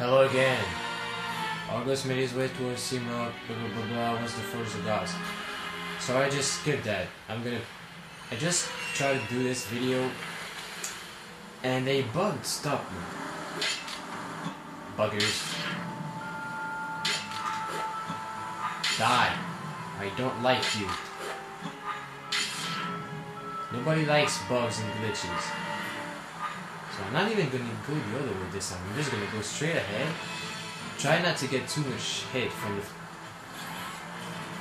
Hello again. Argos made his way towards Simra, blah blah blah blah, was the force of gods. So I just skipped that. I'm gonna. I just tried to do this video, and a bug stopped me. Buggers. Die. I don't like you. Nobody likes bugs and glitches. So I'm not even gonna go the other way this time. I'm just gonna go straight ahead. Try not to get too much hit from the.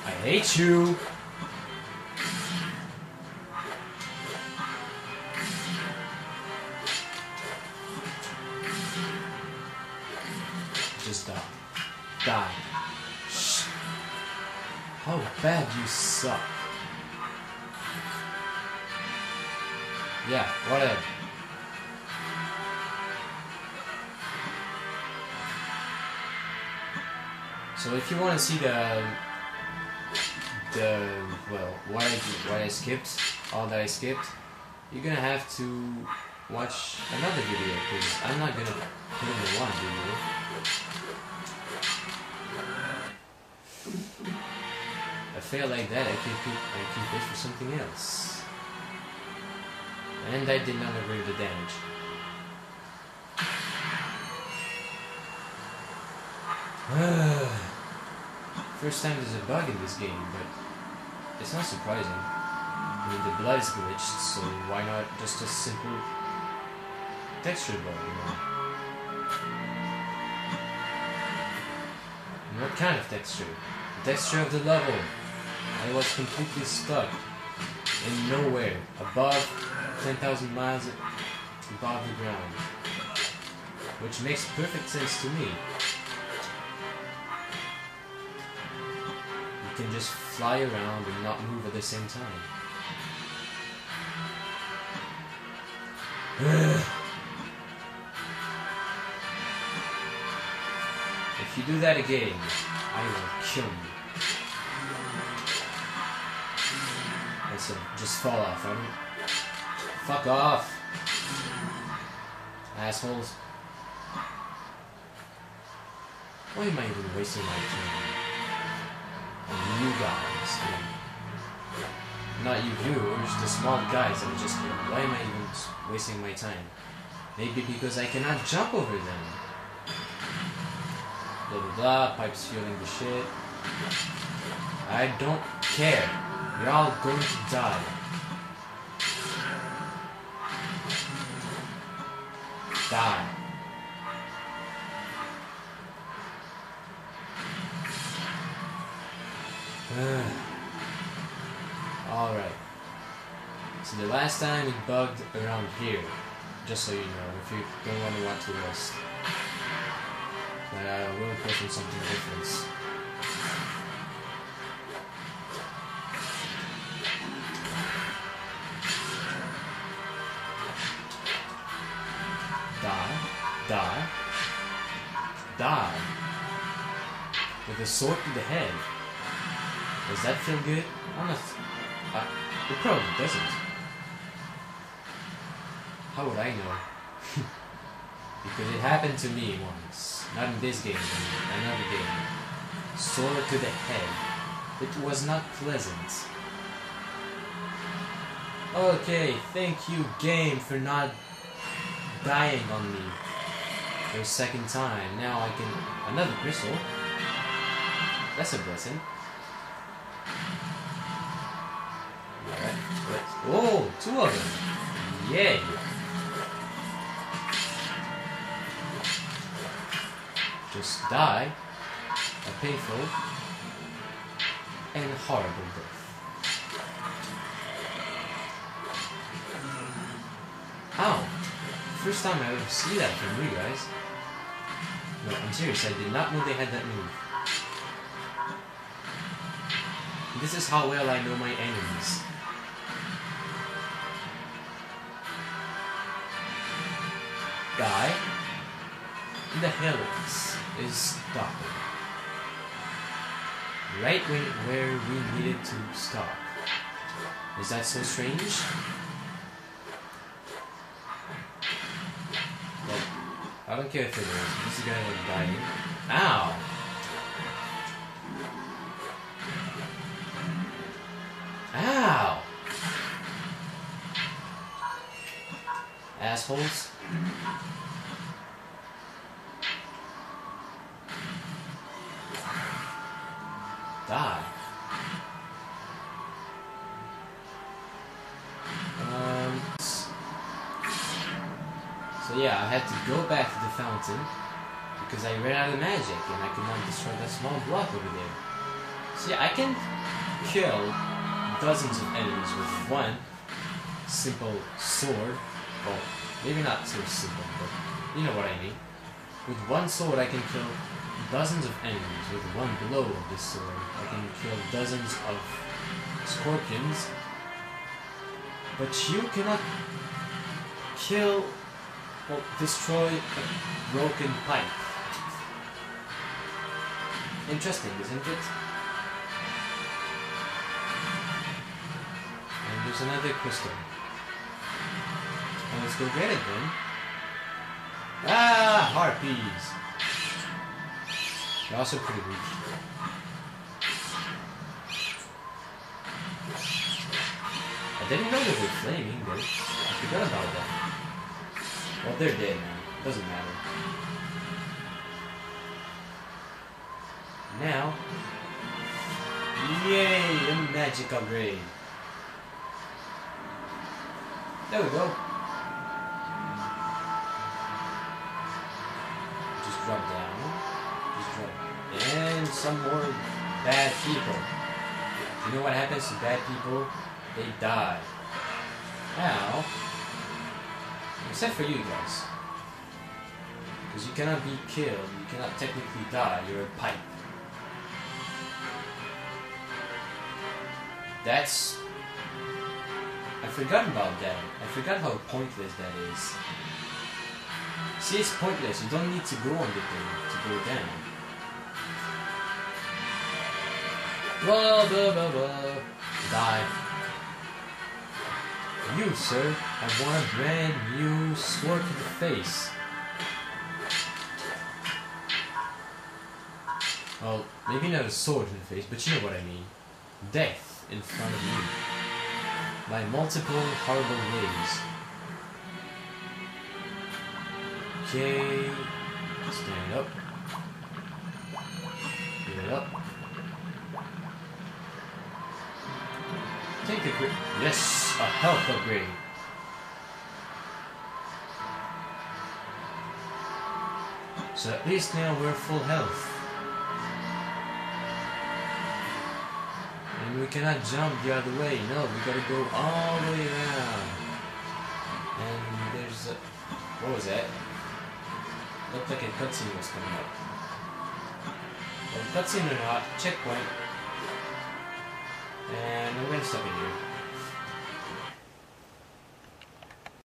I hate you! Just die. Die. Shh. How bad you suck. Yeah, whatever. So if you want to see the the well what I what I skipped, all that I skipped, you're gonna have to watch another video because I'm not gonna put in one video. A fail like that, I can keep I keep it for something else. And I did not agree the damage. First time there's a bug in this game, but it's not surprising. I mean, the blood is glitched, so why not just a simple texture bug, you know? What kind of texture? The texture of the level. I was completely stuck in nowhere, above 10,000 miles above the ground. Which makes perfect sense to me. Can just fly around and not move at the same time. if you do that again, I will kill you. And so, just fall off. I don't... Fuck off! Assholes. Why am I even wasting my time? You guys. Not you viewers, the small guys I'm just here. Why am I even wasting my time? Maybe because I cannot jump over them. Blah blah blah, pipes fueling the shit. I don't care. You're all going to die. Die. Alright. So the last time it bugged around here, just so you know, if you don't want to watch the rest. But I will put in something different. Die. Die. Die. With a sword to the head. Does that feel good? Uh, it probably doesn't. How would I know? because it happened to me once. Not in this game, in another game. Sword to the head. It was not pleasant. Okay, thank you, game, for not dying on me for a second time. Now I can. Another crystal. That's a blessing. Oh, two of them. Yay. Just die a painful and horrible death. Ow! First time I ever see that from you guys. No, I'm serious, I did not know they had that move. This is how well I know my enemies. Guy, in the helix is stopping. Right where we needed to stop. Is that so strange? I don't care if it is. This guy like dying. Ow! Ow! Assholes. Die. Um, so yeah, I had to go back to the fountain because I ran out of magic and I could not destroy that small block over there. See, I can kill dozens of enemies with one simple sword. Well, maybe not so simple, but you know what I mean. With one sword, I can kill dozens of enemies with one blow of this sword. I can kill dozens of scorpions. But you cannot kill or destroy a broken pipe. Interesting, isn't it? And there's another crystal. And let's go get it then. Ah, harpies! They're also pretty weak. I didn't know they were flaming, but I forgot about that. Well, they're dead now. Doesn't matter. Now, yay, a magic upgrade. There we go. Some more bad people. You know what happens to bad people? They die. Now, except for you guys. Because you cannot be killed, you cannot technically die, you're a pipe. That's. I forgot about that. I forgot how pointless that is. See, it's pointless. You don't need to go on the thing to go down. Blah blah blah blah. Die. You, sir, have won a brand new sword to the face. Well, maybe not a sword in the face, but you know what I mean. Death in front of you. By multiple horrible ways. Okay. Stand up. Give it up. Take a quick. Yes, a health upgrade. So at least now we're full health. And we cannot jump the other way. No, we gotta go all the way around. And there's a. What was that? Looked like a cutscene was coming up. Well, cutscene or not, checkpoint. And I'm gonna stop it here.